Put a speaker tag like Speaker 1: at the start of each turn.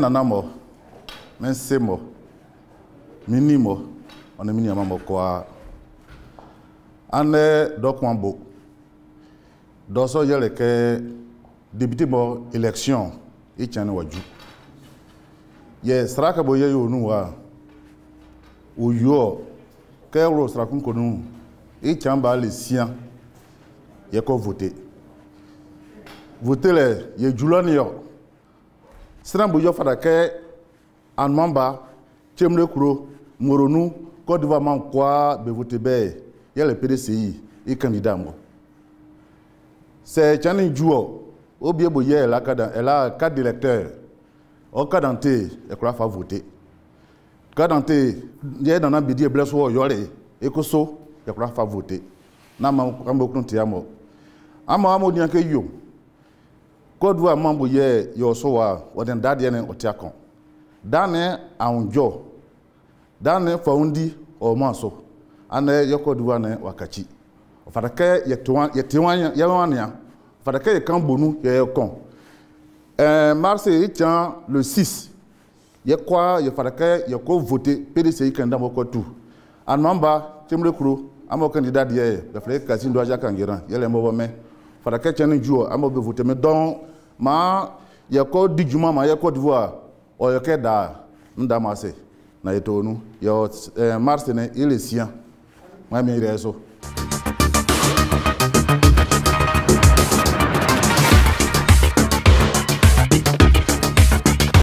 Speaker 1: nana mɔ mɛ n se mɔ mi ni mɔ ɔne mi niama mɔ kɔa anɛ dɔkuma bo dɔsɔ yɛlɛ kɛ député mɔ élection i tiɲɛ ni wa ju yɛ saraka bɔ yɛ yonu wa o yɔ kɛ wolo sarakun kɔnu i tiɲɛ b'a le siyan yɛ kɔ voté voté lɛ yɛ julɔ ni yɔ. siran bojɔ fara kɛ anumaba tsemle kuro moronu cote d'ivoire man kua bevote bɛɛ yɛlɛ pdci i candidat mɔ c'est tiani juɔ o bie boyɛ ɛla kada ɛla carte d'électeur ɔ kadante ɛkura fa vote kadante yɛ nana bidi eblɛ so ɔyɔre ekoso ɛkura fa vote n'ama amekun tia mɔ ama amewo diɲɛ ke yom. kɔdu a mambo yɛ yɔso wa wɔde dadeɛ ne ɔte akɔn dane ahunjɔ dane fawundi ɔman so anɛ yɛkɔdu wa ne wakakyi ɔfadakɛ yɛtewa yɛtewa yɛwania ɔfadakɛ yɛ kan bonu yɛyɛ kɔn ɛɛ eh, marse yi tiɲɛ le six yɛkɔa yɛfadakɛ yɛkɔ vote pdc yi kan dabɔ kɔtu anumaba tsemure kuro amɔ kandida deɛ yɛ lɛfɛ kasi do aja kan yɛrɛ yɛlɛ mɔbɔ farakɛ ah, cɛ eh, ni ju an b'o bɛ vote mɛ dɔn ma yɛkɔ di juma ma yɛkɔ divoire ɔyɔkɛ da n da ma se na yɛ tɔɔnu yɔ ɛɛ mars ne il est sien maa mi yɛrɛ so.